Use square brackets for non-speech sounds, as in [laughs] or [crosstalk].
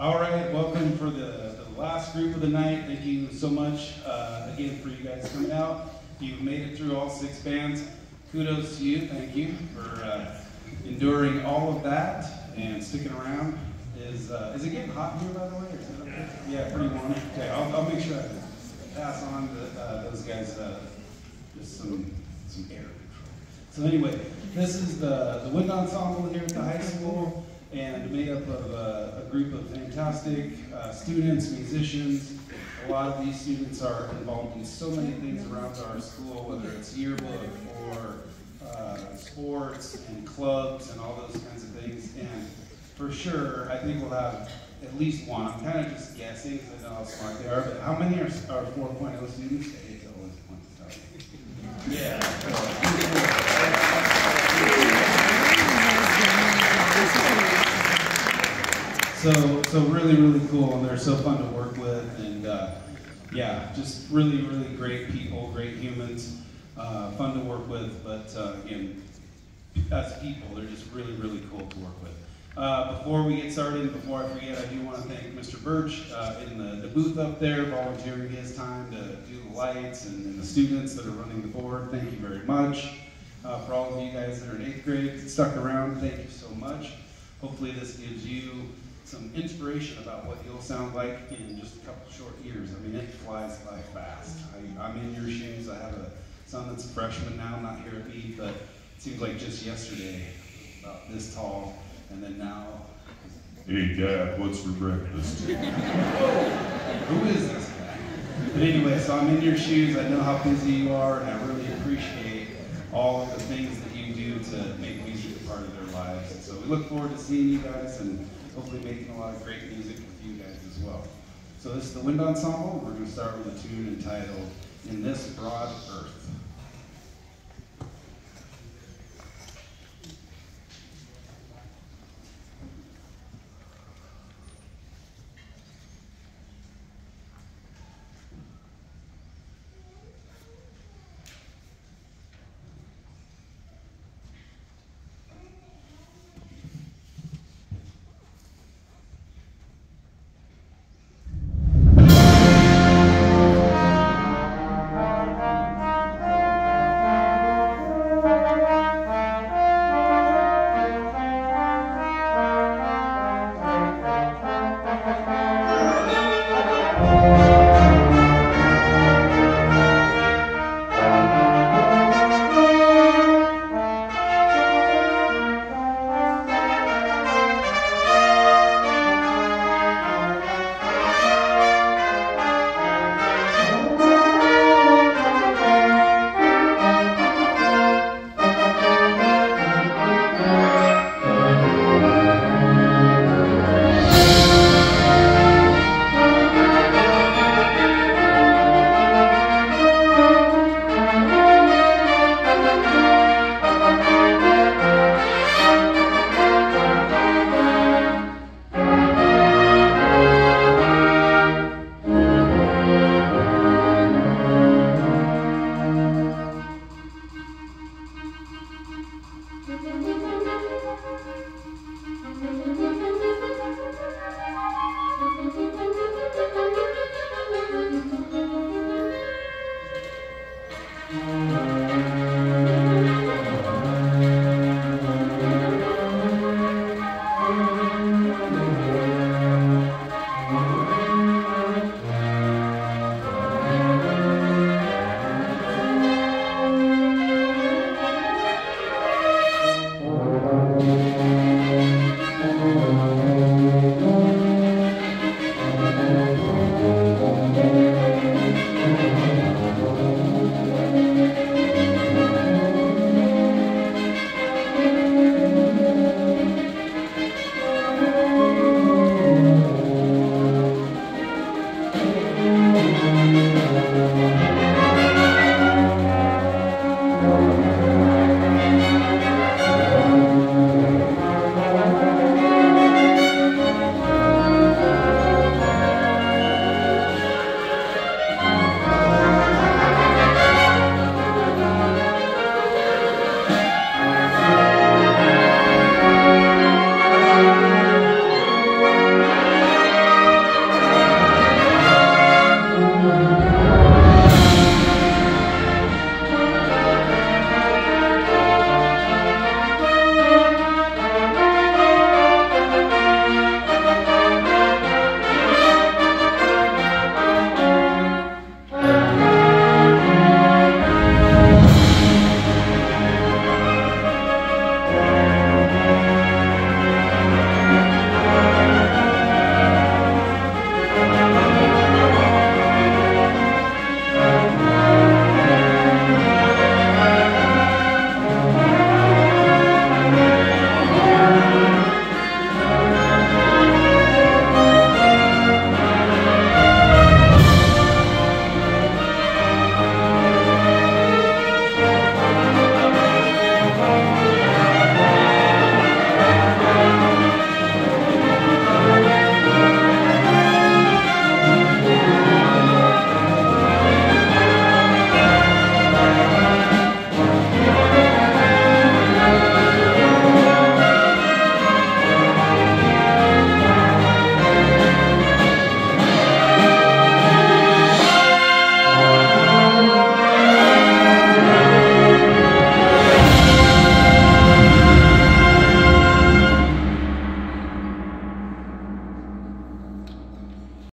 All right, welcome for the, the last group of the night. Thank you so much uh, again for you guys coming out. You've made it through all six bands. Kudos to you. Thank you for uh, enduring all of that and sticking around. Is uh, is it getting hot here by the way? Okay? Yeah, pretty warm. Okay, I'll, I'll make sure I pass on to uh, those guys uh, just some some air control. So anyway, this is the the wind ensemble here at the high school and made up of a, a group of fantastic uh, students, musicians. A lot of these students are involved in so many things around our school, whether it's yearbook or uh, sports and clubs and all those kinds of things. And for sure, I think we'll have at least one. I'm kind of just guessing because I know how smart they are, but how many are, are 4.0 students? It's always fun to tell you. Yeah. So, so really, really cool, and they're so fun to work with, and uh, yeah, just really, really great people, great humans, uh, fun to work with. But uh, again, as people, they're just really, really cool to work with. Uh, before we get started, and before I forget, I do want to thank Mr. Birch uh, in the, the booth up there, volunteering his time to do the lights, and, and the students that are running the board. Thank you very much. Uh, for all of you guys that are in eighth grade, stuck around, thank you so much. Hopefully, this gives you some inspiration about what you'll sound like in just a couple short years. I mean, it flies by fast. I, am in your shoes. I have a son that's a freshman now, not here at me, but it seems like just yesterday, about this tall, and then now. Hey, Dad, what's for breakfast? [laughs] Who is this guy? But anyway, so I'm in your shoes. I know how busy you are, and I really appreciate all of the things that you do to make music a part of their lives. And so we look forward to seeing you guys and hopefully making a lot of great music with you guys as well. So this is the Wind Ensemble. We're going to start with a tune entitled In This Broad Earth. Música